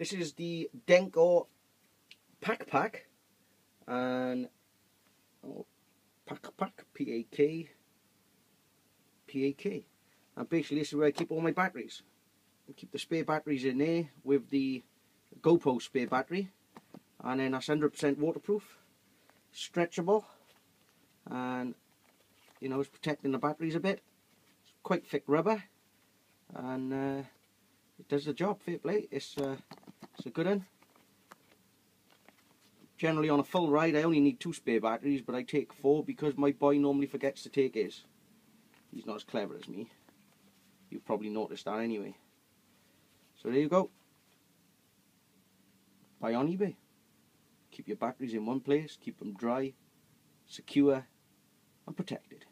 This is the Denko Pakpak and oh, Pakpak P A K P A K. And basically, this is where I keep all my batteries. I keep the spare batteries in there with the GoPro spare battery, and then that's 100% waterproof, stretchable, and you know it's protecting the batteries a bit. It's quite thick rubber, and uh, it does the job. Fair play. It's uh, it's a good one. Generally on a full ride I only need two spare batteries but I take four because my boy normally forgets to take his. He's not as clever as me. You've probably noticed that anyway. So there you go. Buy on eBay. Keep your batteries in one place, keep them dry, secure and protected.